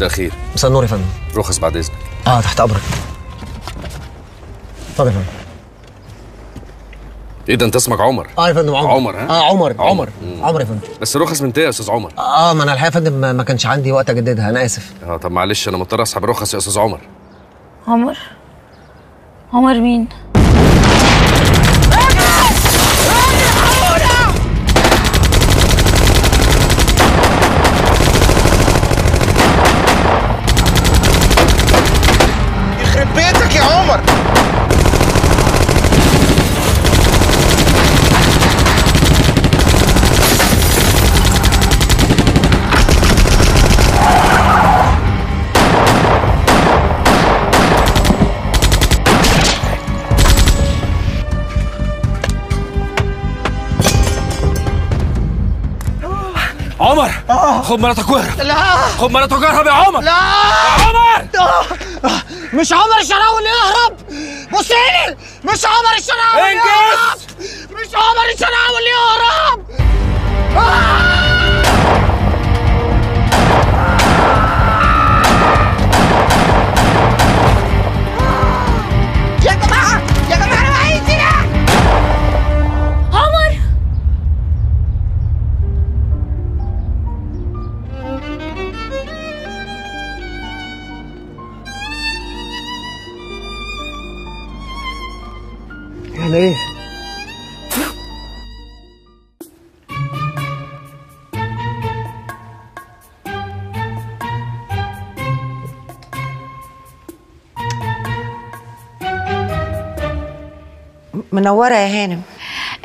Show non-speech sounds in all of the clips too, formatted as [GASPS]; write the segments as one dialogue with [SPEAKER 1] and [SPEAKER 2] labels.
[SPEAKER 1] مساء الخير
[SPEAKER 2] مساء النور يا فندم.
[SPEAKER 1] رخص بعد اذنك
[SPEAKER 2] آه تحت أمرك. اتفضل يا فندم.
[SPEAKER 1] إيه ده أنت اسمك عمر.
[SPEAKER 2] آه يا فندم عمر.
[SPEAKER 1] عمر، ها؟
[SPEAKER 2] آه عمر.
[SPEAKER 1] عمر.
[SPEAKER 2] عمر. عمر يا فندم.
[SPEAKER 1] بس رخص من يا أستاذ عمر.
[SPEAKER 2] آه ما أنا الحقيقة يا فندم ما- ما كانش عندي وقت أجددها أنا آسف.
[SPEAKER 1] آه طب معلش أنا مضطر اسحب رخص يا أستاذ عمر.
[SPEAKER 3] عمر؟ عمر مين؟
[SPEAKER 4] يخرب بيتك يا عمر
[SPEAKER 1] عمر خد مراتك واهرب
[SPEAKER 2] لا.
[SPEAKER 1] خد مراتك واهرب يا عمر.
[SPEAKER 2] لا.
[SPEAKER 1] يا عمر.
[SPEAKER 2] مش عمر الشراوي اللي يهرب. بص لي مش عمر الشراوي اللي يهرب. مش عمر الشراوي اللي يهرب.
[SPEAKER 4] يا
[SPEAKER 2] يعني إيه؟
[SPEAKER 5] منورة يا هانم.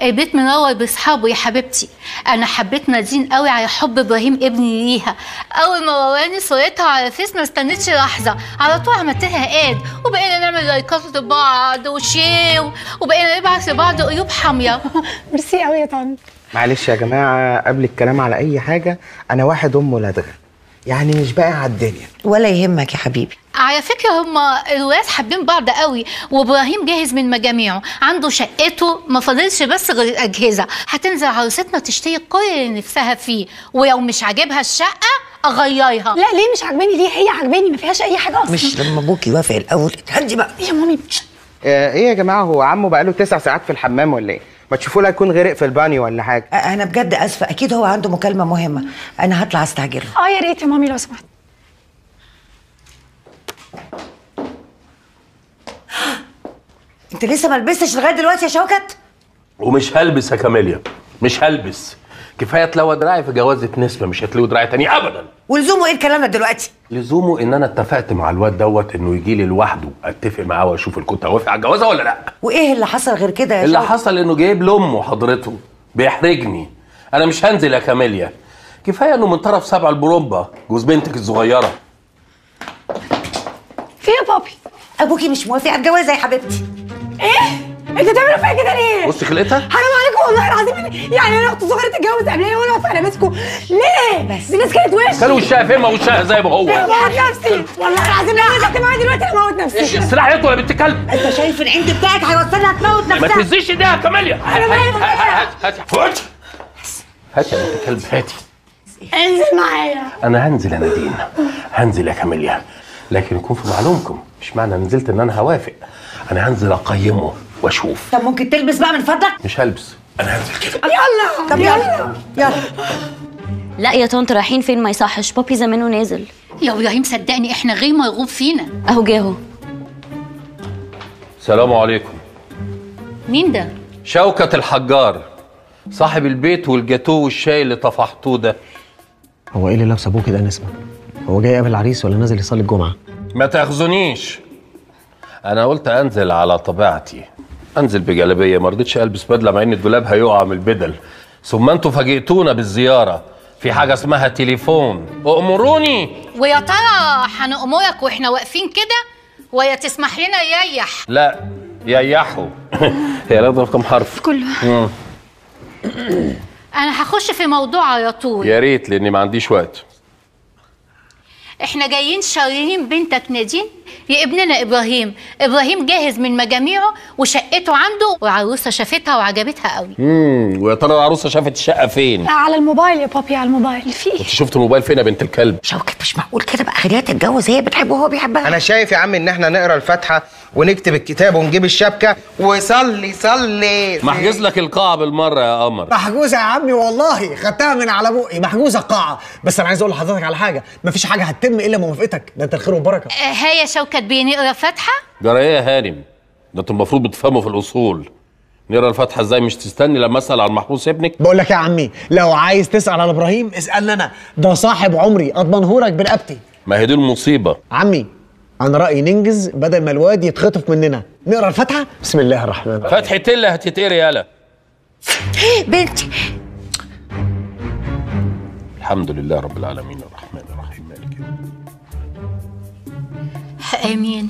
[SPEAKER 3] البيت منور باصحابه يا حبيبتي. أنا حبيت نادين قوي على حب إبراهيم ابني ليها. أول ما وراني صورتها على فيس ما استنيتش لحظة. على طول عملت لها اد وبقينا نعمل لايكات لبعض و share وبقينا نبعت لبعض قلوب حامية. [LAUGHS]
[SPEAKER 6] ميرسي قوي يا طنط.
[SPEAKER 4] معلش يا جماعة قبل الكلام على أي حاجة أنا واحد أم لدغه يعني مش باقي على الدنيا.
[SPEAKER 5] ولا يهمك يا حبيبي.
[SPEAKER 3] على فكرة هما الولاد حابين بعض قوي وإبراهيم جاهز من مجاميعه. عنده شقته ما فاضلش بس غير الأجهزة. هتنزل عروستنا تشتري كل اللي نفسها فيه ولو مش عاجبها الشقة أغيرها.
[SPEAKER 6] لا ليه مش عاجباني؟ ليه هي عاجباني؟ ما فيهاش أي حاجة أصلا.
[SPEAKER 5] مش لما أبوك يوافق الأول. اتهدي بقى؟
[SPEAKER 6] يا مامي
[SPEAKER 4] آه إيه يا جماعة؟ هو عمه بقاله تسع ساعات في الحمام ولا إيه؟ ما تشوفوا له يكون غرق في البانيو ولا
[SPEAKER 5] حاجة. أنا بجد آسفة. أكيد هو عنده مكالمة مهمة. أنا هطلع استعجله
[SPEAKER 6] آه يا ريت يا مامي لو سمحت. [GASPS]
[SPEAKER 5] انت لسه ما لبستش لغاية دلوقتي يا شوكت؟
[SPEAKER 7] ومش هلبس يا كاميليا مش هلبس. كفاية تلوى دراعي في جوازه نسبه مش هتلوي دراعي تاني ابدا.
[SPEAKER 5] ولزومه إيه الكلام ده دلوقتي؟
[SPEAKER 7] لزومه إن أنا اتفقت مع الواد دوت إنه يجي لي لوحده أتفق معاه وأشوف اللي كنت هوافق على الجوازة ولا لأ؟
[SPEAKER 5] وإيه اللي حصل غير كده يا
[SPEAKER 7] اللي
[SPEAKER 5] شوكت؟
[SPEAKER 7] حصل إنه جايب لي أمه حضرته بيحرجني. أنا مش هنزل يا كاميليا. كفاية إنه من طرف سبع البرومبا جوز بنتك الصغيرة.
[SPEAKER 6] في إيه يا بابي.
[SPEAKER 5] ابوكي مش موافق على الجوازه يا حبيبتي.
[SPEAKER 6] إيه؟ أنت بتعملوا فيا كده ليه؟
[SPEAKER 7] بص خلقتها.
[SPEAKER 6] حرام عليكم والله العظيم. يعني أنا أختي صغيرة تتجوز قبليه وأنا واقفة على مسكه ليه؟
[SPEAKER 5] بس.
[SPEAKER 6] دي ناس كانت وش
[SPEAKER 7] كان وشها فين؟ ما وشها زي ما هو.
[SPEAKER 6] هموت نفسي. والله العظيم لو نزلت معايا دلوقتي هموت نفسي.
[SPEAKER 7] السلاح يطول يا بنت كلب.
[SPEAKER 5] أنت شايف العند بتاعك هيوصلها تموت
[SPEAKER 7] ما
[SPEAKER 5] نفسها.
[SPEAKER 7] تهزيش إيديها يا كاميليا.
[SPEAKER 6] أنا مالي
[SPEAKER 7] هات هات هات هات. هات يا بنت كلب هاتي.
[SPEAKER 6] انزل معايا.
[SPEAKER 7] أنا هنزل يا نادين. هنزل يا كاميليا. لكن يكون في معلومكم. مش معنى نزلت إن أنا هوافق. أنا هنزل أقيمه وأشوف.
[SPEAKER 5] طب ممكن تلبس بقى من فضلك؟
[SPEAKER 7] مش هلبس. أنا هنزل كده.
[SPEAKER 6] يلا!
[SPEAKER 5] طب يلا! يلا.
[SPEAKER 8] لا يا طنط رايحين فين؟ ما يصحش. بابي زمانه نازل.
[SPEAKER 3] يا إبراهيم صدقني إحنا غير مرغوب فينا.
[SPEAKER 8] أهو جاهو
[SPEAKER 7] السلام عليكم.
[SPEAKER 3] مين ده؟
[SPEAKER 7] شوكة الحجار. صاحب البيت والجاتوه والشاي اللي طفحتوه ده.
[SPEAKER 2] هو إيه اللي لابس أبوه كده؟ نسمه هو جاي يقابل العريس ولا نازل يصلي الجمعة؟
[SPEAKER 7] ما تاخذونيش أنا قلت أنزل على طبيعتي. أنزل بجلابية. ما رضيتش ألبس بدلة مع إن الدولاب هيقع من البدل. ثم أنتوا فاجئتونا بالزيارة. في حاجة اسمها تليفون. امروني
[SPEAKER 3] ويا ترى هنأمرك وإحنا واقفين كده. ويا تسمح لنا يريح
[SPEAKER 7] لا ييحوا. [LAUGHS] هي لازم كم حرف.
[SPEAKER 6] كله.
[SPEAKER 3] أنا هخش في موضوع على طول.
[SPEAKER 7] يا ريت لأني ما عنديش وقت.
[SPEAKER 3] إحنا جايين شاريين بنتك نادين يا ابننا إبراهيم. إبراهيم جاهز من مجاميعه وشقته عنده وعروسة شافتها وعجبتها قوي.
[SPEAKER 7] امم ويا ترى العروسة شافت الشقة فين؟
[SPEAKER 6] على الموبايل يا بابي على الموبايل. في
[SPEAKER 7] انت شفت الموبايل فين يا بنت الكلب؟
[SPEAKER 5] شوكت مش معقول كده بقى خليها تتجوز هي بتحبه وهو بيحبها.
[SPEAKER 4] أنا شايف يا عم إن إحنا نقرأ الفاتحة ونكتب الكتاب ونجيب الشبكة وصلي صلي.
[SPEAKER 7] محجز لك القاعة بالمرة يا قمر.
[SPEAKER 2] محجوزه يا عمي والله. خدتها من على بقي. محجوزة القاعه بس أنا عايز أقول لحضرتك على حاجة. مفيش حاجة هتتم إلا موافقتك ده أنت الخير والبركة.
[SPEAKER 3] آه، ها يا شوكت بيه نقرا فاتحه
[SPEAKER 7] جرى إيه يا هانم؟ ده أنتوا المفروض بتفهموا في الأصول. نقرا الفاتحه إزاي مش تستني لما أسأل عن محبوس ابنك؟
[SPEAKER 2] بقول لك يا عمي لو عايز تسأل على إبراهيم اسألني أنا. ده صاحب عمري. أضمنهولك برقبتي
[SPEAKER 7] ما هي دي المصيبة.
[SPEAKER 2] عمي أنا رايي ننجز بدل ما الواد يتخطف مننا. نقرأ الفاتحة؟ بسم الله الرحمن الرحيم.
[SPEAKER 7] فتحة اللي هتتقري يالا
[SPEAKER 5] بنتي.
[SPEAKER 7] الحمد لله رب العالمين الرحمن الرحيم مالك يوم.
[SPEAKER 3] آمين.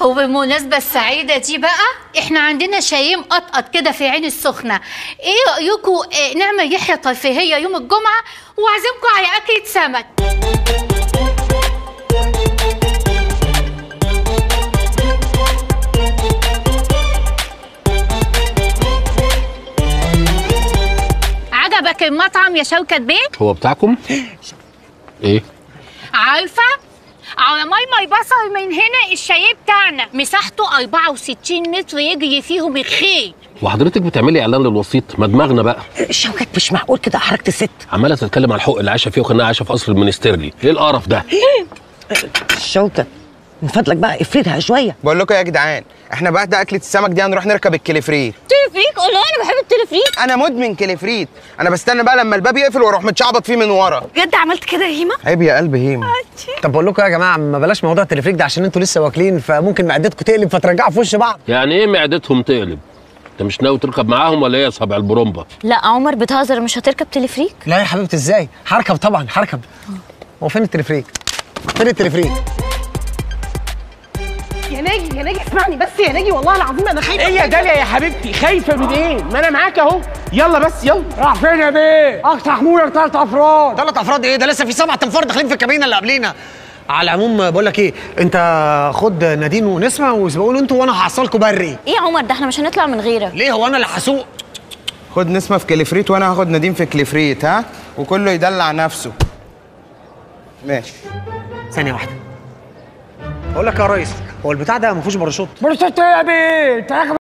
[SPEAKER 3] وبالمناسبة السعيدة دي بقى إحنا عندنا شايم قطقط كده في عين السخنة. إيه رأيكم آه نعمل رحلة ترفيهية يوم الجمعة واعزمكم على أكلة سمك. المطعم يا شوكت بيه؟
[SPEAKER 7] هو بتاعكم؟ إيه؟
[SPEAKER 3] عارفة؟ على ماي ماي بصر من هنا الشاي بتاعنا. مساحته 64 متر يجري فيهم الخيل.
[SPEAKER 7] وحضرتك بتعملي إعلان للوسيط. ما دماغنا بقى.
[SPEAKER 5] شوكت مش معقول كده حركة الست؟
[SPEAKER 7] عمالة تتكلم على الحقوق اللي عايشه فيه وكانها عايشه في قصر المنسترلي إيه القرف ده؟
[SPEAKER 5] شوكت من فضلك بقى افردها شوية.
[SPEAKER 4] بقول لكم يا جدعان إحنا بعد أكلة السمك دي هنروح نركب الكليفريت.
[SPEAKER 8] تلفريك الله أنا بحب التلفريك
[SPEAKER 4] أنا مدمن كليفريت. أنا بستنى بقى لما الباب يقفل وأروح متشعبط فيه من ورا.
[SPEAKER 6] بجد عملت كده يا هيما؟
[SPEAKER 4] عيب يا قلب هيم
[SPEAKER 2] طب بقول لكم يا جماعة ما بلاش موضوع التلفريك ده عشان أنتوا لسه واكلين فممكن معدتكم تقلب فترجعوا في وش بعض.
[SPEAKER 7] يعني إيه معدتهم تقلب؟ أنت مش ناوي تركب معاهم ولا إيه يا صابع البرومبا؟
[SPEAKER 8] لا عمر بتهزر مش هتركب تلفريك
[SPEAKER 2] لا يا حبيبتي إزاي؟ هركب طبعا هركب. هو فين التلفريك فين التلفريك
[SPEAKER 6] يا ناجي يا ناجي اسمعني بس يا ناجي والله العظيم أنا خايفة
[SPEAKER 9] إيه يا داليا يا حبيبتي؟ خايفة من إيه؟ ما أنا معاك أهو. يلا بس يلا.
[SPEAKER 2] راح فين يا بيه؟ أقصى حمولة ثلاث أفراد؟ ثلاث أفراد إيه؟ ده لسه في سبعة أنفار داخلين في الكابينة اللي قبلينا. على العموم بقول لك إيه أنت خد نادين ونسمه واسبقوا أنتوا وأنا هحصلكوا بري.
[SPEAKER 8] إيه يا عمر ده؟ إحنا مش هنطلع من غيرك.
[SPEAKER 2] ليه؟ هو أنا اللي هسوق
[SPEAKER 4] خد نسمه في كليفريت وأنا هاخد نديم في كليفريت ها؟ وكله يدلع نفسه. ماشي.
[SPEAKER 2] ثانية واحدة. بقول لك يا ريس هو البتاع ده ما فيهوش parachute
[SPEAKER 9] parachute إيه يا بيه؟ أنت